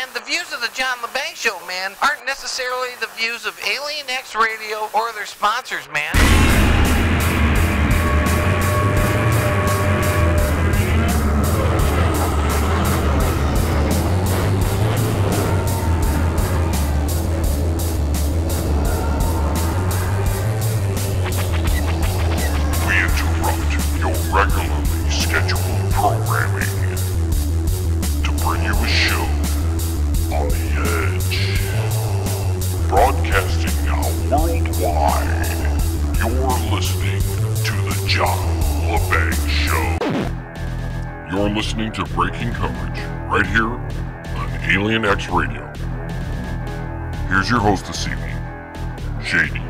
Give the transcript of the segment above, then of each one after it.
man, the views of the John LeBang Show, man, aren't necessarily the views of Alien X Radio or their sponsors, man. X Radio. Here's your host this evening, Shady.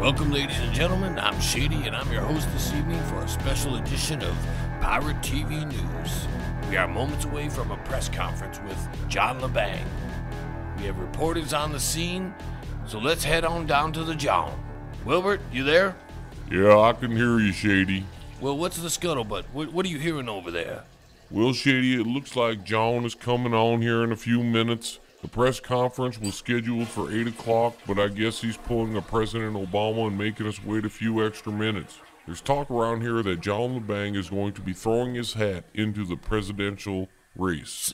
Welcome, ladies and gentlemen. I'm Shady, and I'm your host this evening for a special edition of Pirate TV News. We are moments away from a press conference with John LeBang. We have reporters on the scene, so let's head on down to the John. Wilbert, you there? Yeah, I can hear you, Shady. Well, what's the scuttlebutt? What, what are you hearing over there? Well, Shady, it looks like John is coming on here in a few minutes. The press conference was scheduled for 8 o'clock, but I guess he's pulling a President Obama and making us wait a few extra minutes. There's talk around here that John LeBang is going to be throwing his hat into the presidential race.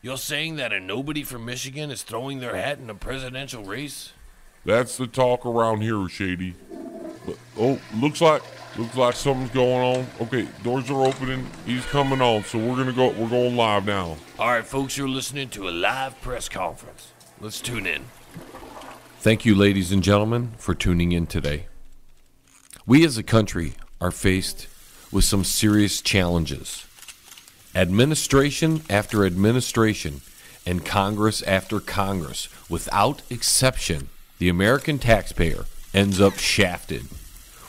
You're saying that a nobody from Michigan is throwing their hat in a presidential race? That's the talk around here, Shady. But, oh, looks like looks like something's going on. Okay, doors are opening. He's coming on, so we're gonna go. We're going live now. All right, folks, you're listening to a live press conference. Let's tune in. Thank you, ladies and gentlemen, for tuning in today. We as a country are faced with some serious challenges. Administration after administration and Congress after Congress, without exception, the American taxpayer ends up shafted.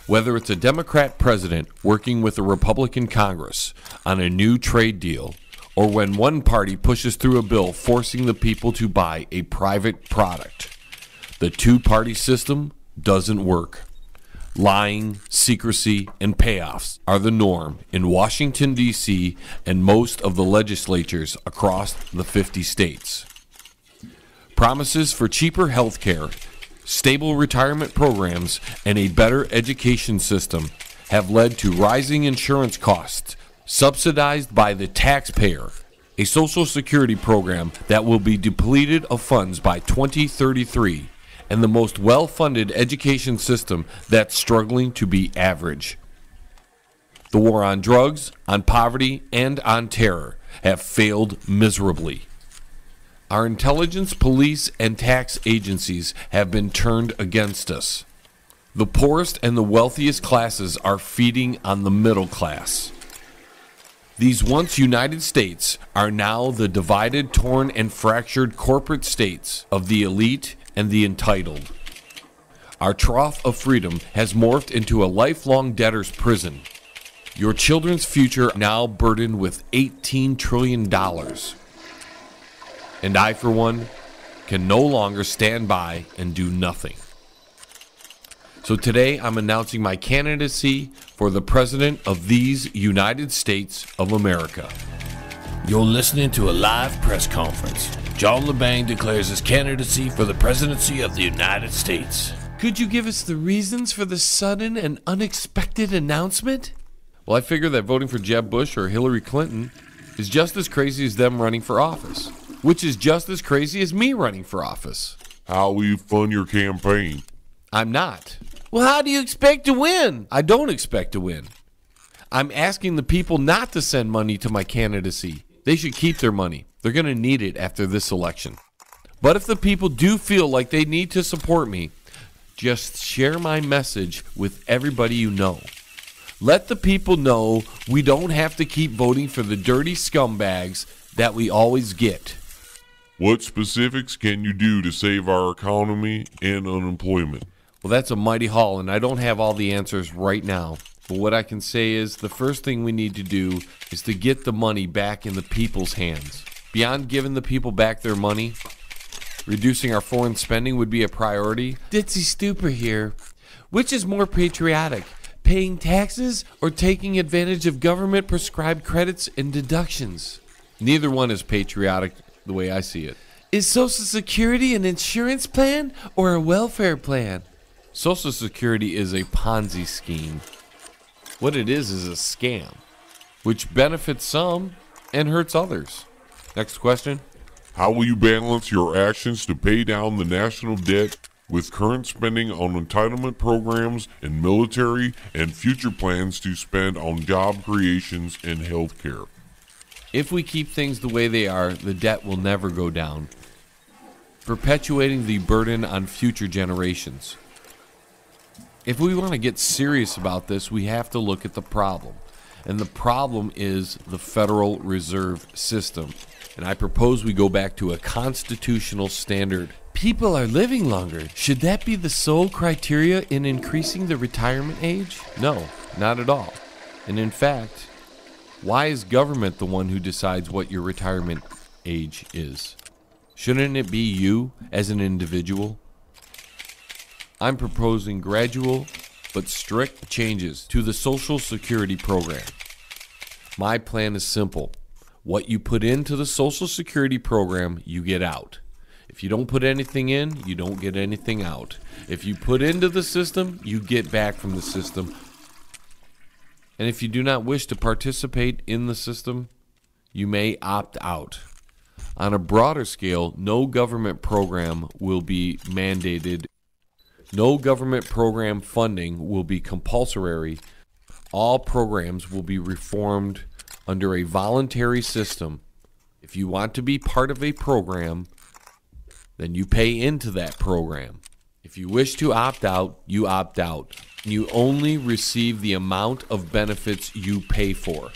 Whether it's a Democrat president working with a Republican Congress on a new trade deal, or when one party pushes through a bill forcing the people to buy a private product, the two party system doesn't work. Lying, secrecy, and payoffs are the norm in Washington, D.C., and most of the legislatures across the 50 states. Promises for cheaper health care, stable retirement programs, and a better education system have led to rising insurance costs subsidized by the taxpayer, a Social Security program that will be depleted of funds by 2033, and the most well funded education system that's struggling to be average. The war on drugs, on poverty, and on terror have failed miserably. Our intelligence, police, and tax agencies have been turned against us. The poorest and the wealthiest classes are feeding on the middle class. These once united states are now the divided, torn, and fractured corporate states of the elite and the entitled. Our trough of freedom has morphed into a lifelong debtor's prison. Your children's future now burdened with $18 trillion. And I, for one, can no longer stand by and do nothing. So today I'm announcing my candidacy for the President of these United States of America. You're listening to a live press conference. John LeBang declares his candidacy for the presidency of the United States. Could you give us the reasons for the sudden and unexpected announcement? Well, I figure that voting for Jeb Bush or Hillary Clinton is just as crazy as them running for office, which is just as crazy as me running for office. How will you fund your campaign? I'm not. Well, how do you expect to win? I don't expect to win. I'm asking the people not to send money to my candidacy. They should keep their money. They're going to need it after this election. But if the people do feel like they need to support me, just share my message with everybody you know. Let the people know we don't have to keep voting for the dirty scumbags that we always get. What specifics can you do to save our economy and unemployment? Well, that's a mighty haul, and I don't have all the answers right now. But what I can say is the first thing we need to do is to get the money back in the people's hands. Beyond giving the people back their money, reducing our foreign spending would be a priority. Ditzy Stupor here. Which is more patriotic, paying taxes or taking advantage of government prescribed credits and deductions? Neither one is patriotic, the way I see it. Is Social Security an insurance plan or a welfare plan? Social Security is a Ponzi scheme. What it is is a scam, which benefits some and hurts others. Next question. How will you balance your actions to pay down the national debt with current spending on entitlement programs and military and future plans to spend on job creations and health care? If we keep things the way they are, the debt will never go down, perpetuating the burden on future generations. If we want to get serious about this, we have to look at the problem. And the problem is the Federal Reserve System. And I propose we go back to a constitutional standard. People are living longer. Should that be the sole criteria in increasing the retirement age? No, not at all. And in fact, why is government the one who decides what your retirement age is? Shouldn't it be you as an individual? I'm proposing gradual but strict changes to the Social Security program. My plan is simple. What you put into the Social Security program, you get out. If you don't put anything in, you don't get anything out. If you put into the system, you get back from the system. And if you do not wish to participate in the system, you may opt out. On a broader scale, no government program will be mandated. No government program funding will be compulsory. All programs will be reformed under a voluntary system. If you want to be part of a program, then you pay into that program. If you wish to opt out, you opt out. You only receive the amount of benefits you pay for.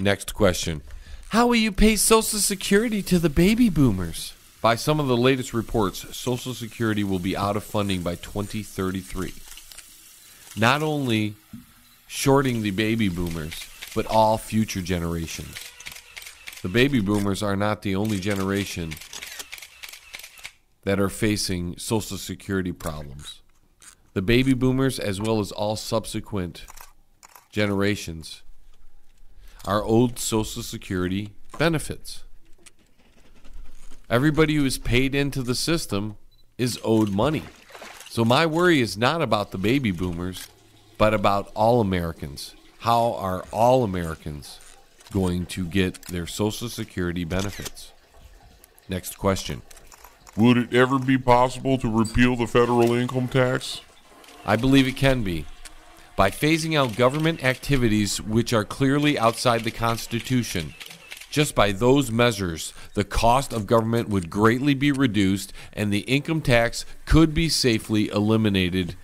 Next question. How will you pay Social Security to the baby boomers? By some of the latest reports, Social Security will be out of funding by 2033. Not only shorting the baby boomers, but all future generations. The baby boomers are not the only generation that are facing Social Security problems. The baby boomers, as well as all subsequent generations, are owed Social Security benefits. Everybody who is paid into the system is owed money. So my worry is not about the baby boomers, but about all Americans. How are all Americans going to get their Social Security benefits? Next question. Would it ever be possible to repeal the federal income tax? I believe it can be. By phasing out government activities which are clearly outside the Constitution, just by those measures, the cost of government would greatly be reduced and the income tax could be safely eliminated.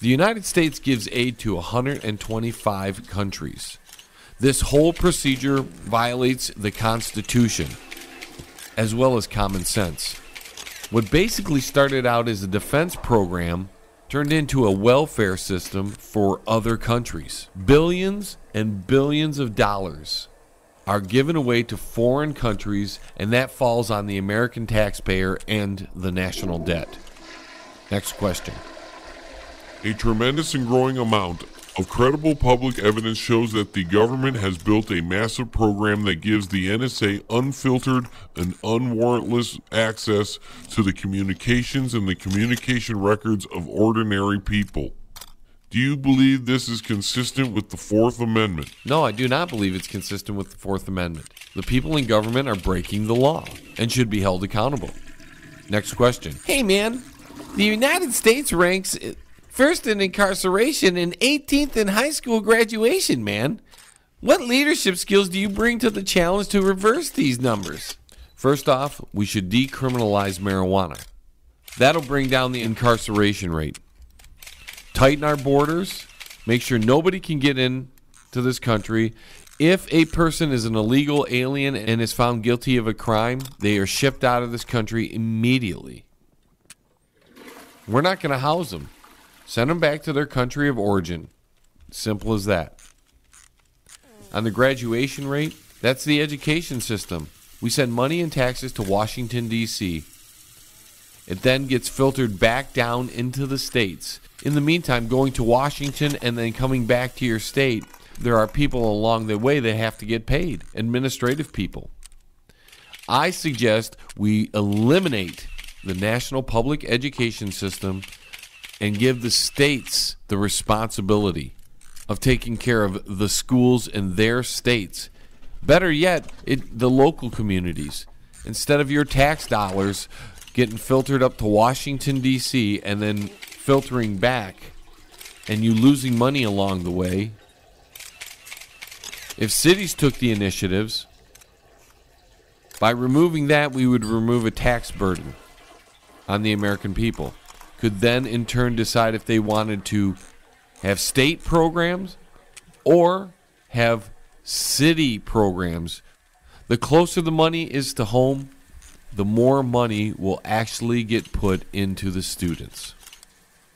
The United States gives aid to 125 countries. This whole procedure violates the Constitution as well as common sense. What basically started out as a defense program turned into a welfare system for other countries. Billions and billions of dollars are given away to foreign countries, and that falls on the American taxpayer and the national debt. Next question. A tremendous and growing amount of credible public evidence shows that the government has built a massive program that gives the NSA unfiltered and unwarrantless access to the communications and the communication records of ordinary people. Do you believe this is consistent with the Fourth Amendment? No, I do not believe it's consistent with the Fourth Amendment. The people in government are breaking the law and should be held accountable. Next question. Hey, man, the United States ranks first in incarceration and 18th in high school graduation, man. What leadership skills do you bring to the challenge to reverse these numbers? First off, we should decriminalize marijuana. That'll bring down the incarceration rate tighten our borders, make sure nobody can get in to this country. If a person is an illegal alien and is found guilty of a crime, they are shipped out of this country immediately. We're not going to house them. Send them back to their country of origin. Simple as that. On the graduation rate, that's the education system. We send money and taxes to Washington, D.C. It then gets filtered back down into the states. In the meantime, going to Washington and then coming back to your state, there are people along the way that have to get paid, administrative people. I suggest we eliminate the national public education system and give the states the responsibility of taking care of the schools in their states. Better yet, it, the local communities. Instead of your tax dollars getting filtered up to Washington, D.C., and then filtering back, and you losing money along the way. If cities took the initiatives, by removing that, we would remove a tax burden on the American people. Could then, in turn, decide if they wanted to have state programs or have city programs. The closer the money is to home, the more money will actually get put into the students.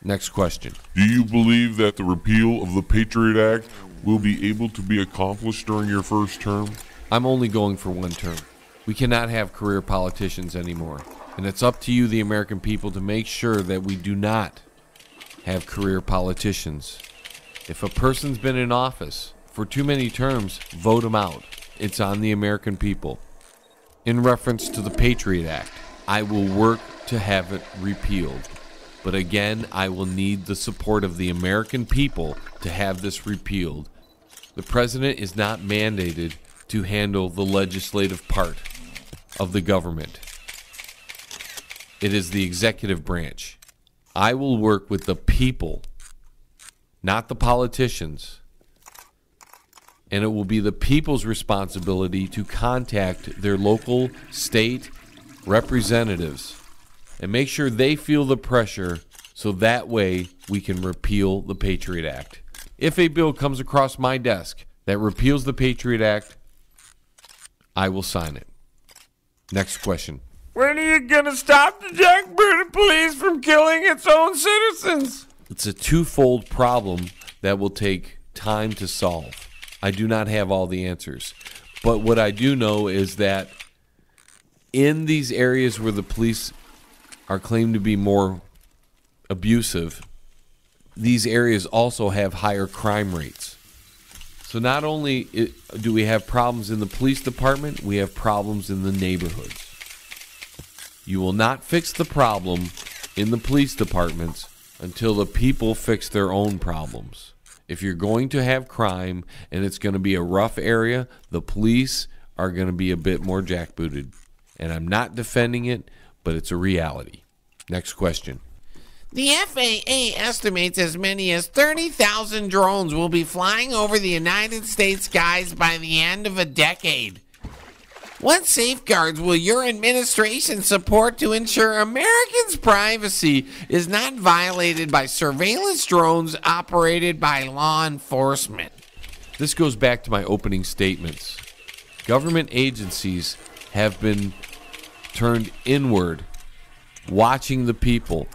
Next question. Do you believe that the repeal of the Patriot Act will be able to be accomplished during your first term? I'm only going for one term. We cannot have career politicians anymore. And it's up to you, the American people, to make sure that we do not have career politicians. If a person's been in office for too many terms, vote them out. It's on the American people. In reference to the Patriot Act, I will work to have it repealed. But again, I will need the support of the American people to have this repealed. The president is not mandated to handle the legislative part of the government. It is the executive branch. I will work with the people, not the politicians. And it will be the people's responsibility to contact their local, state representatives and make sure they feel the pressure so that way we can repeal the Patriot Act. If a bill comes across my desk that repeals the Patriot Act, I will sign it. Next question. When are you gonna stop the jackbooted police from killing its own citizens? It's a twofold problem that will take time to solve. I do not have all the answers. But what I do know is that in these areas where the police are claimed to be more abusive, these areas also have higher crime rates. So not only do we have problems in the police department, we have problems in the neighborhoods. You will not fix the problem in the police departments until the people fix their own problems. If you're going to have crime and it's going to be a rough area, the police are going to be a bit more jackbooted. And I'm not defending it, but it's a reality. Next question. The FAA estimates as many as 30,000 drones will be flying over the United States skies by the end of a decade. What safeguards will your administration support to ensure Americans' privacy is not violated by surveillance drones operated by law enforcement? This goes back to my opening statements. Government agencies have been turned inward, watching the people.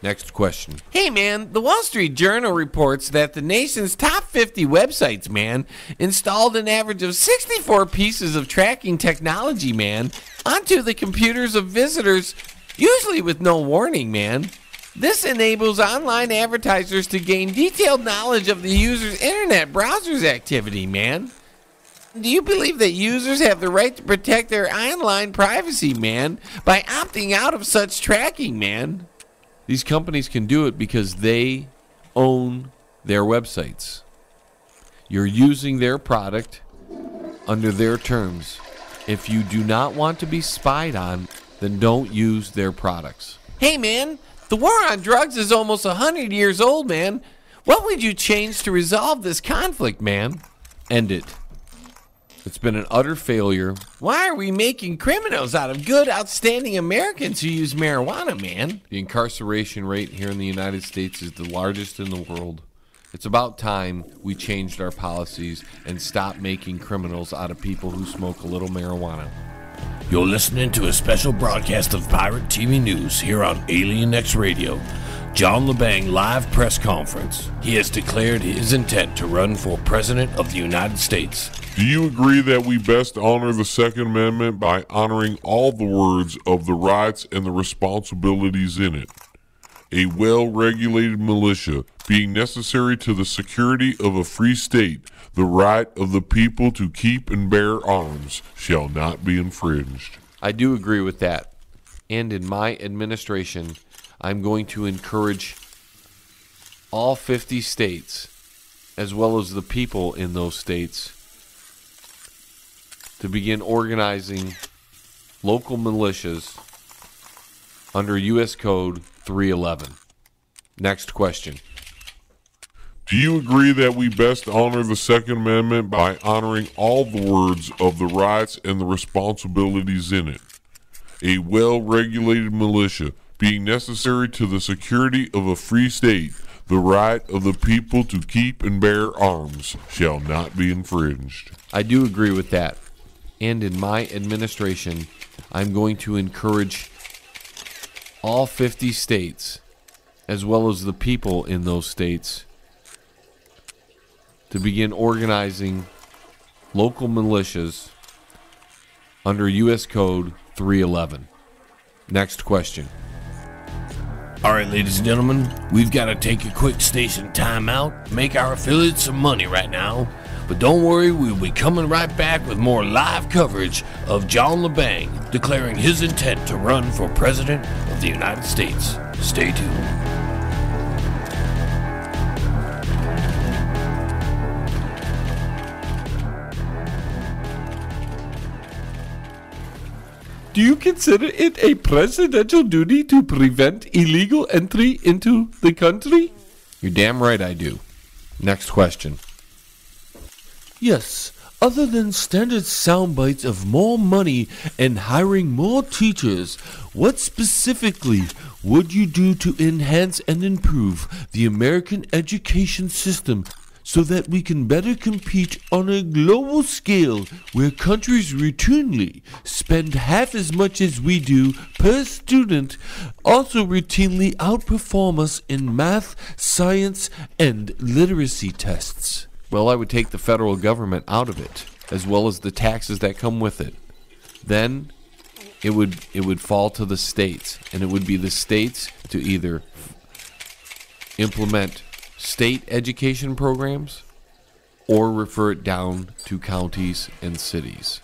Next question. Hey man, the Wall Street Journal reports that the nation's top 50 websites, man, installed an average of 64 pieces of tracking technology, man, onto the computers of visitors, usually with no warning, man. This enables online advertisers to gain detailed knowledge of the user's internet browser's activity, man. Do you believe that users have the right to protect their online privacy, man, by opting out of such tracking, man? These companies can do it because they own their websites. You're using their product under their terms. If you do not want to be spied on, then don't use their products. Hey, man, the war on drugs is almost a 100 years old, man. What would you change to resolve this conflict, man? End it. It's been an utter failure. Why are we making criminals out of good, outstanding Americans who use marijuana, man? The incarceration rate here in the United States is the largest in the world. It's about time we changed our policies and stopped making criminals out of people who smoke a little marijuana. You're listening to a special broadcast of Pirate TV News here on Alien X Radio. John LeBang live press conference. He has declared his intent to run for President of the United States. Do you agree that we best honor the Second Amendment by honoring all the words of the rights and the responsibilities in it? A well regulated militia being necessary to the security of a free state the right of the people to keep and bear arms shall not be infringed. I do agree with that. And in my administration, I'm going to encourage all 50 states, as well as the people in those states, to begin organizing local militias under U.S. Code 311. Next question. Do you agree that we best honor the Second Amendment by honoring all the words of the rights and the responsibilities in it? A well regulated militia being necessary to the security of a free state, the right of the people to keep and bear arms shall not be infringed. I do agree with that. And in my administration, I'm going to encourage all 50 states, as well as the people in those states, to begin organizing local militias under U.S. Code 311. Next question. All right, ladies and gentlemen, we've got to take a quick station timeout, make our affiliates some money right now. But don't worry, we'll be coming right back with more live coverage of John LeBang declaring his intent to run for President of the United States. Stay tuned. Do you consider it a presidential duty to prevent illegal entry into the country? You're damn right I do. Next question. Yes, other than standard sound bites of more money and hiring more teachers, what specifically would you do to enhance and improve the American education system so that we can better compete on a global scale where countries routinely spend half as much as we do per student, also routinely outperform us in math, science, and literacy tests? Well, I would take the federal government out of it, as well as the taxes that come with it. Then it would it would fall to the states, and it would be the states to either implement state education programs or refer it down to counties and cities.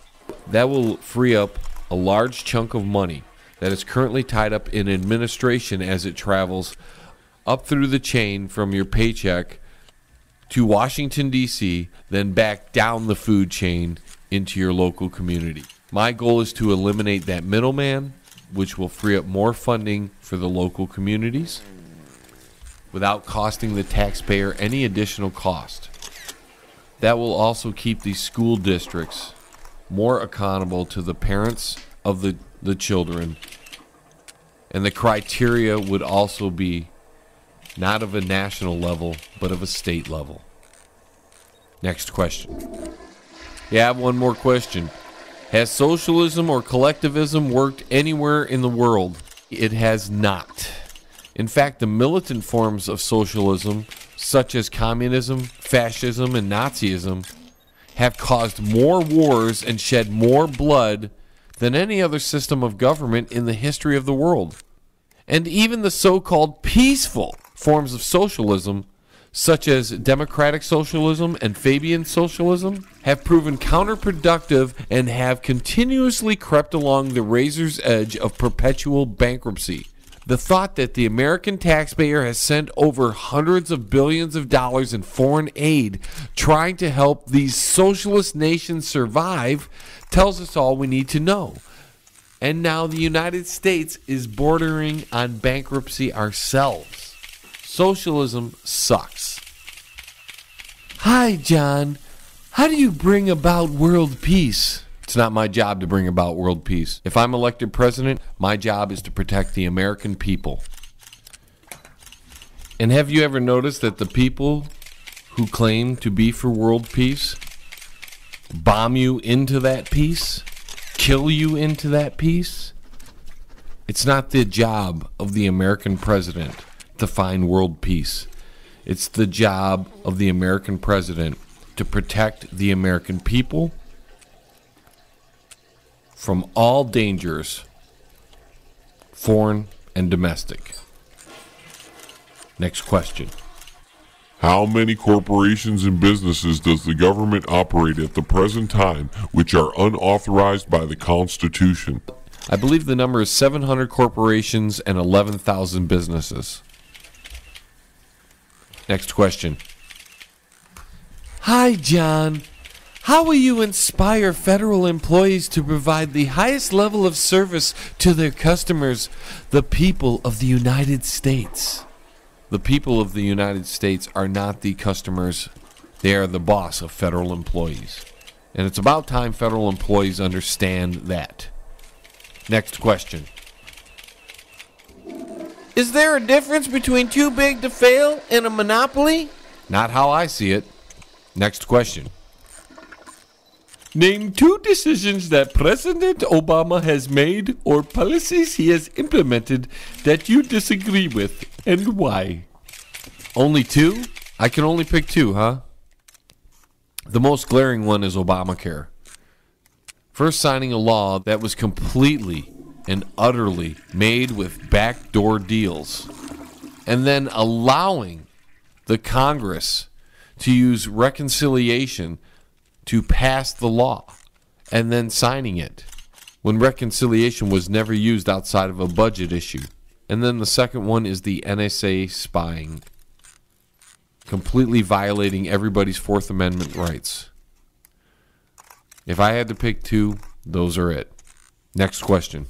That will free up a large chunk of money that is currently tied up in administration as it travels up through the chain from your paycheck to Washington, D.C., then back down the food chain into your local community. My goal is to eliminate that middleman, which will free up more funding for the local communities without costing the taxpayer any additional cost. That will also keep these school districts more accountable to the parents of the, the children. And the criteria would also be not of a national level, but of a state level. Next question. Yeah, I have one more question. Has socialism or collectivism worked anywhere in the world? It has not. In fact, the militant forms of socialism, such as communism, fascism, and Nazism, have caused more wars and shed more blood than any other system of government in the history of the world. And even the so called peaceful forms of socialism, such as democratic socialism and Fabian socialism, have proven counterproductive and have continuously crept along the razor's edge of perpetual bankruptcy. The thought that the American taxpayer has sent over hundreds of billions of dollars in foreign aid trying to help these socialist nations survive tells us all we need to know. And now the United States is bordering on bankruptcy ourselves. Socialism sucks. Hi, John. How do you bring about world peace? It's not my job to bring about world peace. If I'm elected president, my job is to protect the American people. And have you ever noticed that the people who claim to be for world peace bomb you into that peace, kill you into that peace? It's not the job of the American president to find world peace. It's the job of the American president to protect the American people from all dangers, foreign and domestic. Next question. How many corporations and businesses does the government operate at the present time which are unauthorized by the Constitution? I believe the number is 700 corporations and 11,000 businesses. Next question. Hi, John. How will you inspire federal employees to provide the highest level of service to their customers, the people of the United States? The people of the United States are not the customers, they are the boss of federal employees. And it's about time federal employees understand that. Next question. Is there a difference between too big to fail and a monopoly? Not how I see it. Next question. Name two decisions that President Obama has made or policies he has implemented that you disagree with and why. Only two? I can only pick two, huh? The most glaring one is Obamacare. First signing a law that was completely and utterly made with backdoor deals, and then allowing the Congress to use reconciliation to pass the law, and then signing it when reconciliation was never used outside of a budget issue. And then the second one is the NSA spying, completely violating everybody's Fourth Amendment rights. If I had to pick two, those are it. Next question.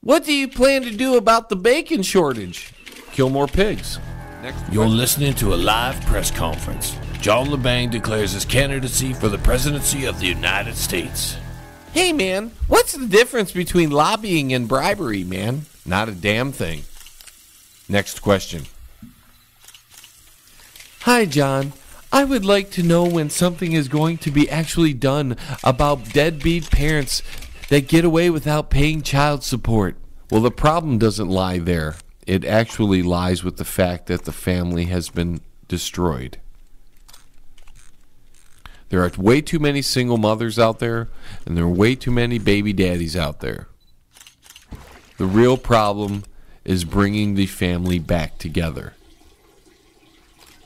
What do you plan to do about the bacon shortage? Kill more pigs. Next You're listening to a live press conference. John LeBang declares his candidacy for the presidency of the United States. Hey, man, what's the difference between lobbying and bribery, man? Not a damn thing. Next question. Hi, John. I would like to know when something is going to be actually done about deadbeat parents that get away without paying child support. Well, the problem doesn't lie there. It actually lies with the fact that the family has been destroyed. There are way too many single mothers out there, and there are way too many baby daddies out there. The real problem is bringing the family back together.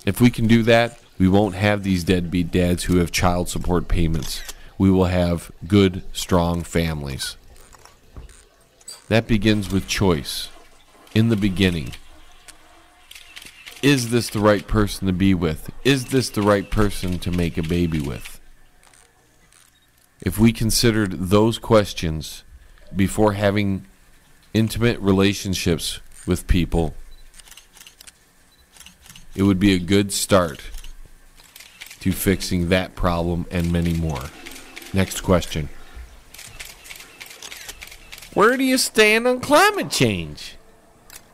If we can do that, we won't have these deadbeat dads who have child support payments. We will have good, strong families. That begins with choice. In the beginning, is this the right person to be with? Is this the right person to make a baby with? If we considered those questions before having intimate relationships with people, it would be a good start to fixing that problem and many more. Next question. Where do you stand on climate change?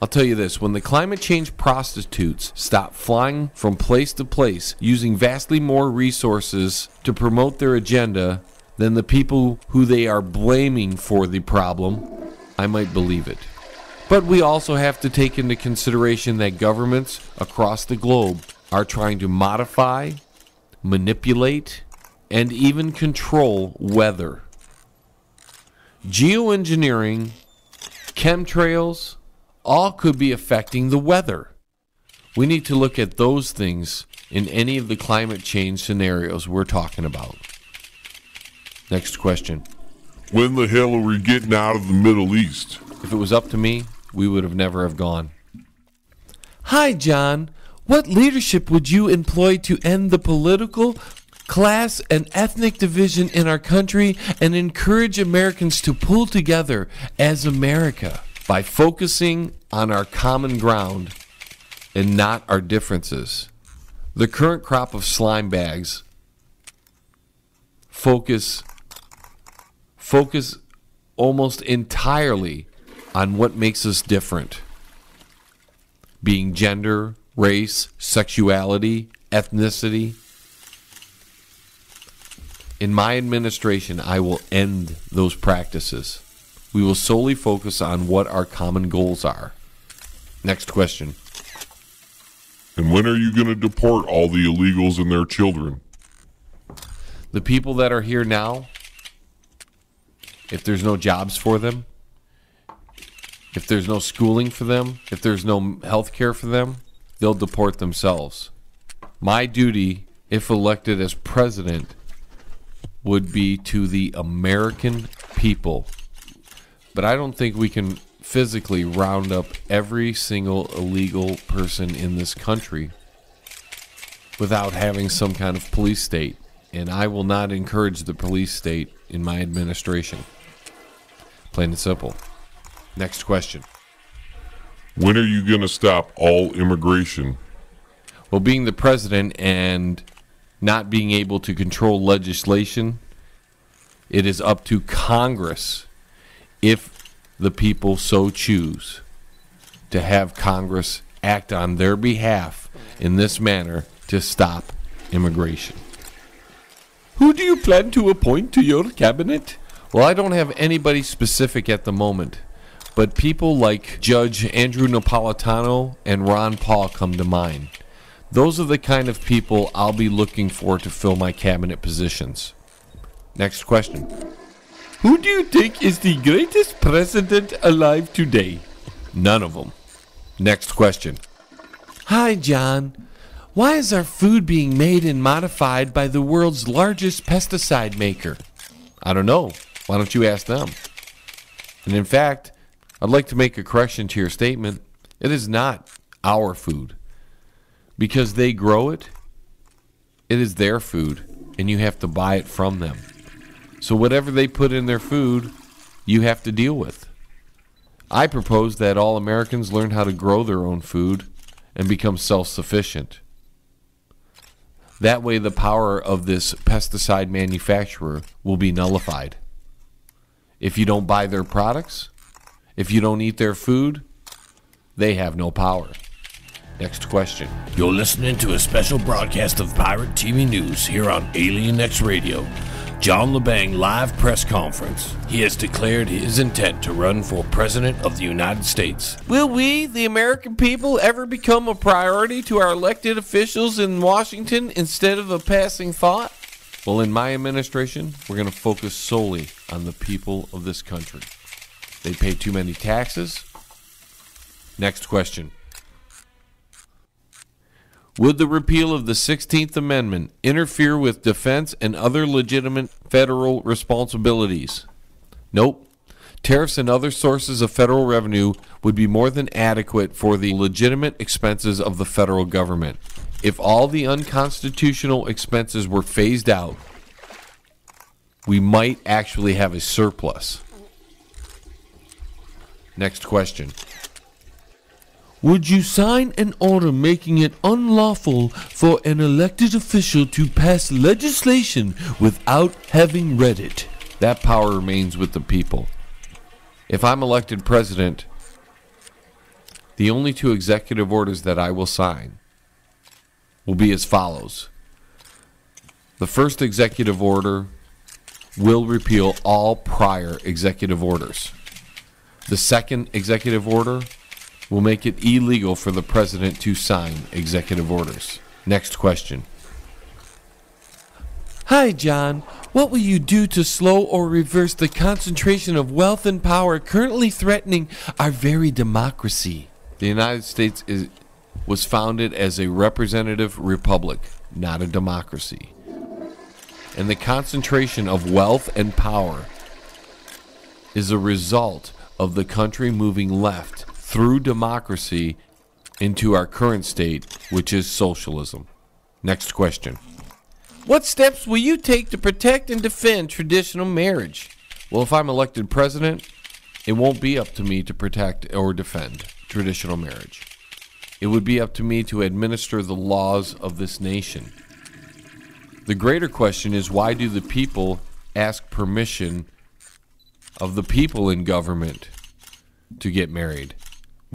I'll tell you this when the climate change prostitutes stop flying from place to place using vastly more resources to promote their agenda than the people who they are blaming for the problem, I might believe it. But we also have to take into consideration that governments across the globe are trying to modify, manipulate, and even control weather. Geoengineering, chemtrails, all could be affecting the weather. We need to look at those things in any of the climate change scenarios we're talking about. Next question. When the hell are we getting out of the Middle East? If it was up to me, we would have never have gone. Hi, John. What leadership would you employ to end the political, class, and ethnic division in our country and encourage Americans to pull together as America? By focusing on our common ground and not our differences. The current crop of slime bags focus focus almost entirely on what makes us different. Being gender, race, sexuality, ethnicity. In my administration, I will end those practices. We will solely focus on what our common goals are. Next question. And when are you going to deport all the illegals and their children? The people that are here now, if there's no jobs for them, if there's no schooling for them, if there's no health care for them, they'll deport themselves. My duty, if elected as president, would be to the American people. But I don't think we can physically round up every single illegal person in this country without having some kind of police state. And I will not encourage the police state in my administration. Plain and simple. Next question. When are you going to stop all immigration? Well, being the president and not being able to control legislation, it is up to Congress, if the people so choose, to have Congress act on their behalf in this manner to stop immigration. Who do you plan to appoint to your cabinet? Well, I don't have anybody specific at the moment, but people like Judge Andrew Napolitano and Ron Paul come to mind. Those are the kind of people I'll be looking for to fill my cabinet positions. Next question. Who do you think is the greatest president alive today? None of them. Next question. Hi, John. Why is our food being made and modified by the world's largest pesticide maker? I don't know. Why don't you ask them? And in fact, I'd like to make a correction to your statement. It is not our food. Because they grow it, it is their food, and you have to buy it from them. So whatever they put in their food, you have to deal with. I propose that all Americans learn how to grow their own food and become self sufficient. That way, the power of this pesticide manufacturer will be nullified. If you don't buy their products, if you don't eat their food, they have no power. Next question. You're listening to a special broadcast of Pirate TV News here on Alien X Radio. John LeBang live press conference. He has declared his intent to run for President of the United States. Will we, the American people, ever become a priority to our elected officials in Washington instead of a passing thought? Well, in my administration, we're going to focus solely on the people of this country. They pay too many taxes. Next question. Would the repeal of the 16th Amendment interfere with defense and other legitimate federal responsibilities? Nope. Tariffs and other sources of federal revenue would be more than adequate for the legitimate expenses of the federal government. If all the unconstitutional expenses were phased out, we might actually have a surplus. Next question. Would you sign an order making it unlawful for an elected official to pass legislation without having read it? That power remains with the people. If I'm elected president, the only two executive orders that I will sign will be as follows. The first executive order will repeal all prior executive orders. The second executive order will make it illegal for the president to sign executive orders. Next question. Hi, John. What will you do to slow or reverse the concentration of wealth and power currently threatening our very democracy? The United States is, was founded as a representative republic, not a democracy. And the concentration of wealth and power is a result of the country moving left through democracy into our current state, which is socialism. Next question. What steps will you take to protect and defend traditional marriage? Well, if I'm elected president, it won't be up to me to protect or defend traditional marriage. It would be up to me to administer the laws of this nation. The greater question is why do the people ask permission of the people in government to get married?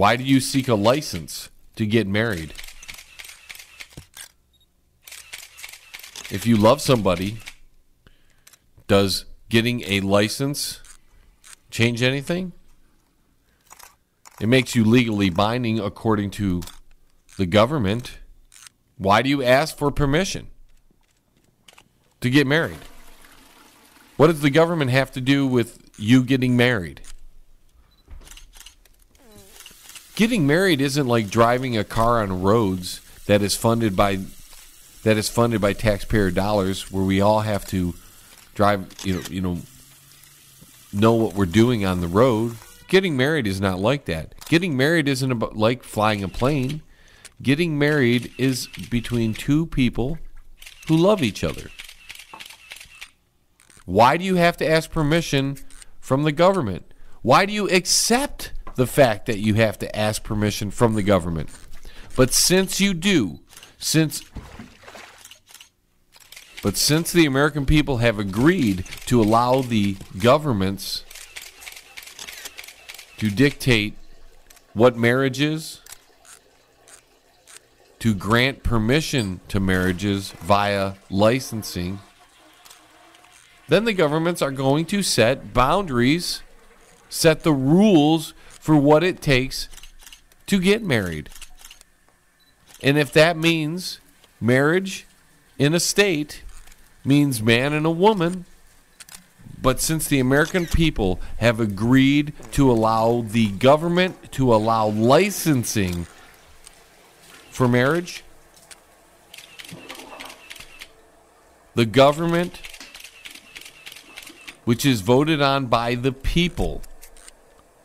Why do you seek a license to get married? If you love somebody, does getting a license change anything? It makes you legally binding according to the government. Why do you ask for permission to get married? What does the government have to do with you getting married? Getting married isn't like driving a car on roads that is funded by that is funded by taxpayer dollars, where we all have to drive, you know, you know, know what we're doing on the road. Getting married is not like that. Getting married isn't about like flying a plane. Getting married is between two people who love each other. Why do you have to ask permission from the government? Why do you accept the fact that you have to ask permission from the government? But since you do, since but since the American people have agreed to allow the governments to dictate what marriage is, to grant permission to marriages via licensing, then the governments are going to set boundaries, set the rules for what it takes to get married. And if that means marriage in a state means man and a woman, but since the American people have agreed to allow the government to allow licensing for marriage, the government, which is voted on by the people,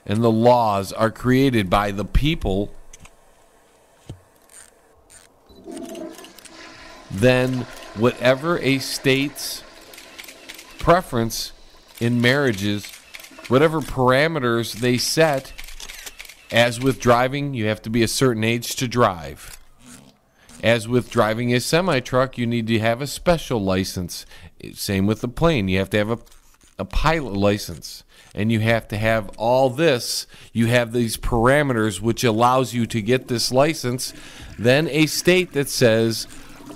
and the laws are created by the people, then whatever a state's preference in marriages, whatever parameters they set, as with driving, you have to be a certain age to drive. As with driving a semi truck, you need to have a special license. Same with the plane, you have to have a, a pilot license. And you have to have all this. You have these parameters which allows you to get this license. Then a state that says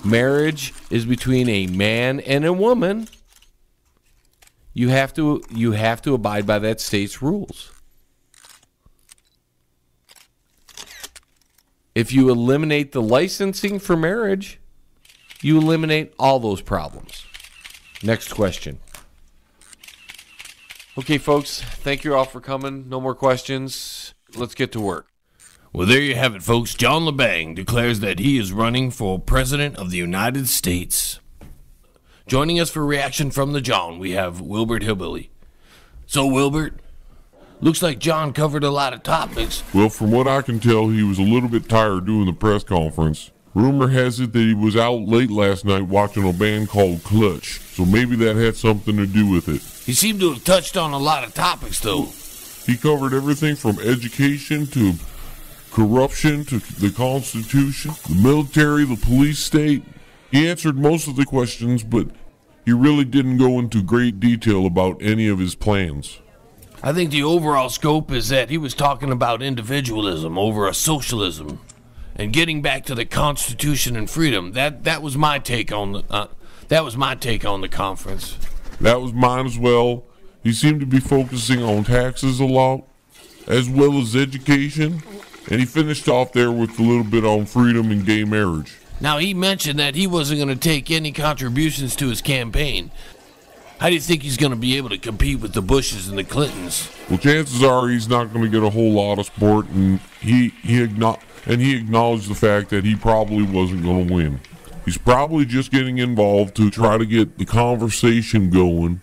marriage is between a man and a woman. You have to you have to abide by that state's rules. If you eliminate the licensing for marriage, you eliminate all those problems. Next question. Okay, folks, thank you all for coming. No more questions. Let's get to work. Well, there you have it, folks. John Lebang declares that he is running for President of the United States. Joining us for reaction from the John, we have Wilbert Hillbilly. So, Wilbert, looks like John covered a lot of topics. Well, from what I can tell, he was a little bit tired doing the press conference. Rumor has it that he was out late last night watching a band called Clutch, so maybe that had something to do with it. He seemed to have touched on a lot of topics, though. He covered everything from education to corruption to the Constitution, the military, the police state. He answered most of the questions, but he really didn't go into great detail about any of his plans. I think the overall scope is that he was talking about individualism over a socialism and getting back to the Constitution and freedom. That that was my take on the uh, that was my take on the conference. That was mine as well. He seemed to be focusing on taxes a lot, as well as education, and he finished off there with a little bit on freedom and gay marriage. Now he mentioned that he wasn't going to take any contributions to his campaign. How do you think he's going to be able to compete with the Bushes and the Clintons? Well, chances are he's not going to get a whole lot of support, and he he acknow- and he acknowledged the fact that he probably wasn't going to win. He's probably just getting involved to try to get the conversation going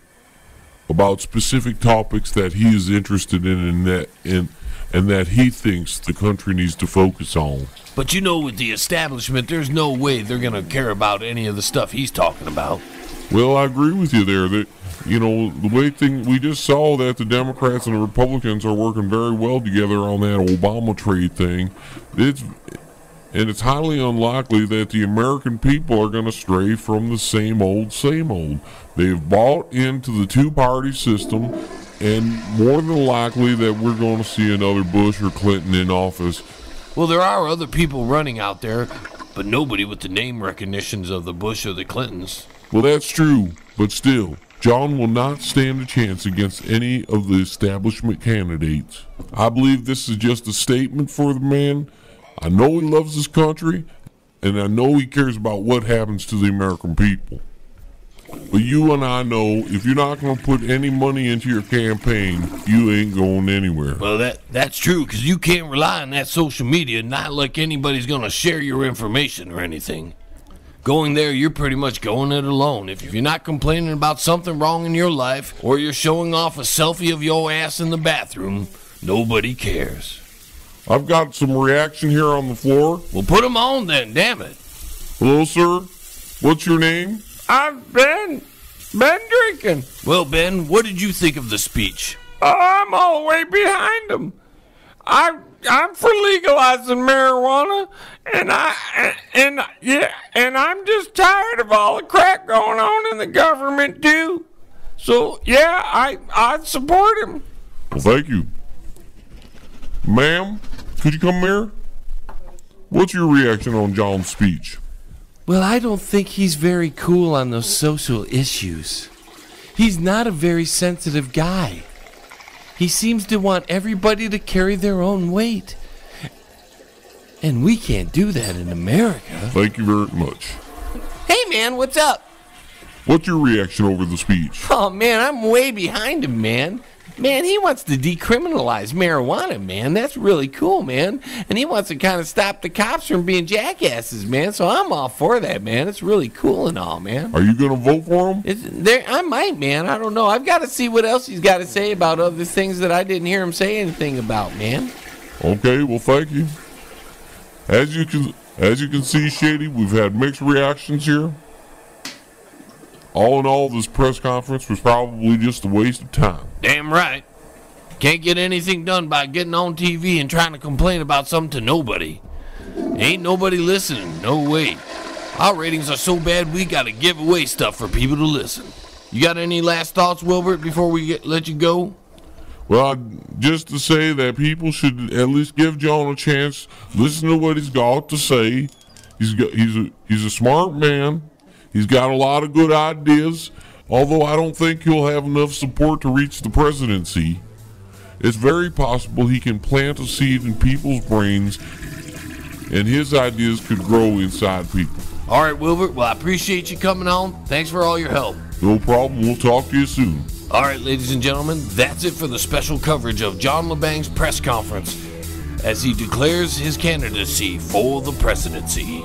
about specific topics that he is interested in and that and and that he thinks the country needs to focus on. But you know, with the establishment, there's no way they're going to care about any of the stuff he's talking about. Well, I agree with you there. That you know the way thing we just saw that the Democrats and the Republicans are working very well together on that Obama trade thing. It's and it's highly unlikely that the American people are going to stray from the same old, same old. They've bought into the two-party system, and more than likely that we're going to see another Bush or Clinton in office. Well, there are other people running out there, but nobody with the name recognitions of the Bush or the Clintons. Well, that's true, but still, John will not stand a chance against any of the establishment candidates. I believe this is just a statement for the man. I know he loves his country, and I know he cares about what happens to the American people. But you and I know if you're not going to put any money into your campaign, you ain't going anywhere. Well, that that's true because you can't rely on that social media. Not like anybody's going to share your information or anything. Going there, you're pretty much going it alone. If you're not complaining about something wrong in your life, or you're showing off a selfie of your ass in the bathroom, nobody cares. I've got some reaction here on the floor. Well, put 'em on then, damn it. Hello, sir. What's your name? I'm Ben. Ben drinking. Well, Ben, what did you think of the speech? Oh, I'm all the way behind him. I I'm for legalizing marijuana, and I and yeah, and I'm just tired of all the crap going on in the government too. So yeah, I I support him. Well, thank you. Ma'am, could you come here? What's your reaction on John's speech? Well, I don't think he's very cool on those social issues. He's not a very sensitive guy. He seems to want everybody to carry their own weight. And we can't do that in America. Thank you very much. Hey man, what's up? What's your reaction over the speech? Oh man, I'm way behind him, man. Man, he wants to decriminalize marijuana, man. That's really cool, man. And he wants to kind of stop the cops from being jackasses, man. So I'm all for that, man. It's really cool and all, man. Are you going to vote for him? It's, there, I might, man. I don't know. I've got to see what else he's got to say about other things that I didn't hear him say anything about, man. Okay, well, thank you. As you can, as you can see, Shady, we've had mixed reactions here. All in all, this press conference was probably just a waste of time. Damn right. Can't get anything done by getting on TV and trying to complain about something to nobody. Ain't nobody listening, no way. Our ratings are so bad we gotta give away stuff for people to listen. You got any last thoughts, Wilbert, before we get, let you go? Well, just to say that people should at least give John a chance, listen to what he's got to say. He's got, he's a he's a smart man. He's got a lot of good ideas. Although I don't think he'll have enough support to reach the presidency, it's very possible he can plant a seed in people's brains, and his ideas could grow inside people. All right, Wilbert. Well, I appreciate you coming on. Thanks for all your help. No problem. We'll talk to you soon. All right, ladies and gentlemen, that's it for the special coverage of John Lebang's press conference as he declares his candidacy for the presidency.